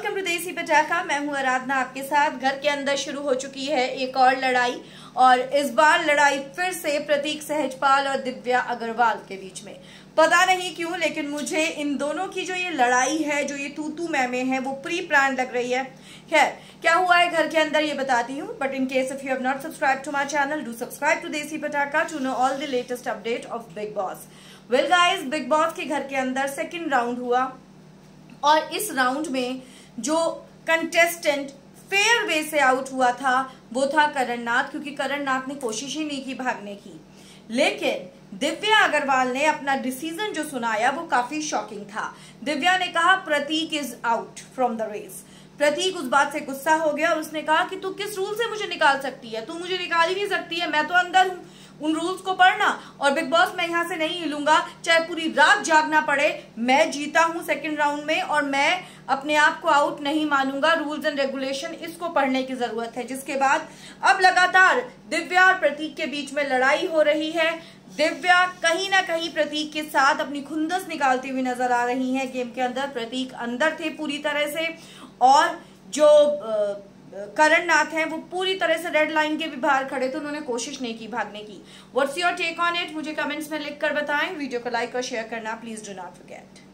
Welcome to Desi पटाखा मैं हूँ आराधना आपके साथ। घर के अंदर शुरू हो चुकी है एक और लड़ाई। और इस बार लड़ाई फिर से प्रतीक सहजपाल और दिव्या अग्रवाल के बीच में। पता नहीं क्यों, लेकिन मुझे इन दोनों की जो ये लड़ाई है, जो ये तू तू मैमे है, वो प्री प्लान लग रही है। खैर, क्या हुआ है घर के अंदर ये बताती हूँ। But in case if you have not subscribe to my channel do subscribe to Desi Patakha to know all the latest update of Bigg Boss well guys Bigg Boss के घर के अंदर सेकेंड राउंड हुआ। और इस round में जो contestant fair वे से आउट हुआ था, वो था करण नाथ क्योंकि करण नाथ ने कोशिश ही नहीं की भागने की। लेकिन दिव्या अग्रवाल ने अपना डिसीज़न जो सुनाया, वो काफ़ी शॉकिंग था। दिव्या ने कहा, Prateek is out from the race Prateek उस बात से गुस्सा हो गया और उसने कहा कि, तू किस रूल से मुझे निकाल सकती है? तू मुझे निकाल ही नहीं सकती है, मैं तो अंदर हूँ। उन रूल्स को पढ़ना। और बिग बॉस मैं यहाँ से नहीं हिलूँगा। चाहे पूरी रात जागना पड़े, मैं जीता हूँ सेकंड राउंड में और मैं अपने आप को आउट नहीं मानूँगा। रूल्स एंड रेगुलेशन इसको पढ़ने की ज़रूरत है। जिसके बाद अब लगातार दिव्या और प्रतीक के बीच में लड़ाई हो रही है। दिव्या कहीं ना कहीं प्रतीक के साथ अपनी खुंदस निकालती हुई नज़र आ रही है। गेम के अंदर प्रतीक अंदर थे पूरी तरह से। और जो करण नाथ हैं, वो पूरी तरह से रेड लाइन के भी बाहर खड़े थे, उन्होंने कोशिश नहीं की भागने की। What's your take on it मुझे कमेंट्स में लिख कर बताएँ। वीडियो को लाइक और शेयर करना प्लीज़ डू नॉट फॉरगेट